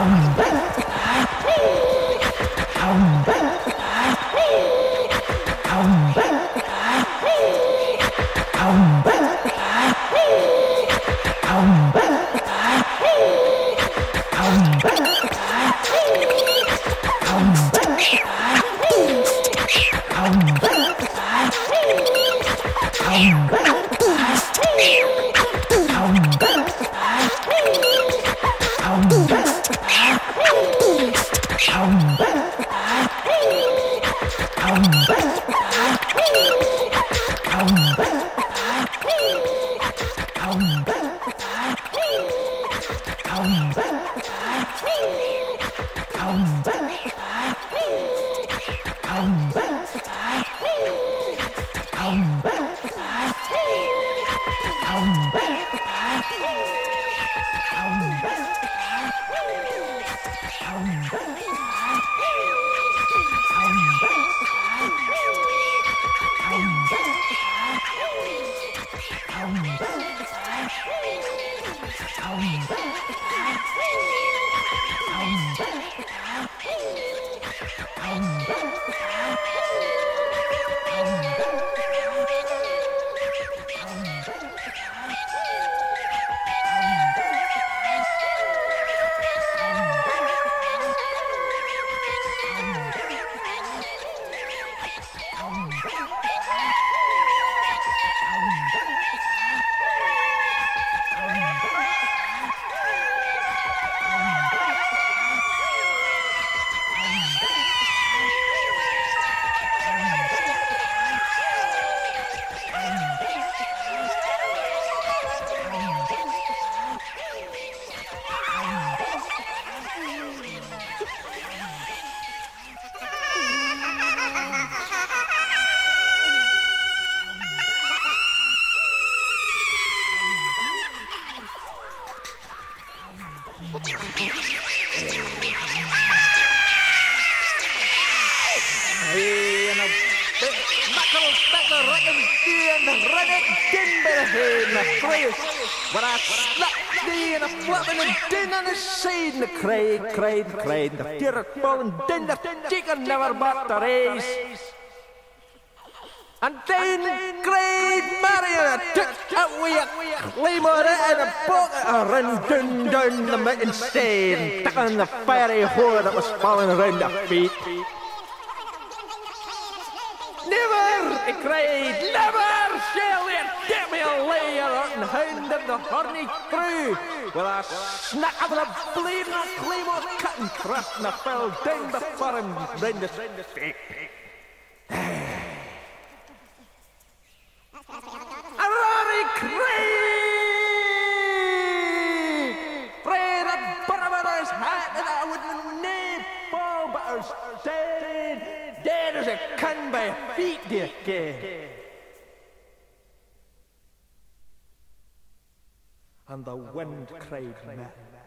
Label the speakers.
Speaker 1: Come. Come back. Oh, Craig, Craig, Craig, the craze. But I slapped thee in a flubbing and didn't understand the crane, crane, crane, the fear fallen, then the chicken never bought the race. And then Craig Marion took away a claymore and a bucket and ran down, down the mountain stain, stuck on the fiery whore that was falling around their feet. Never, he cried, never shall we get me a layer and hound of the horny crew with a snack of the bleeding claymore cut and thrust and I fell down before him round the feet. A Rory Craig! Pray the barber's hat and I would nae fall but I was dead, dead as a can by feet, dear kid. And the wind cried met.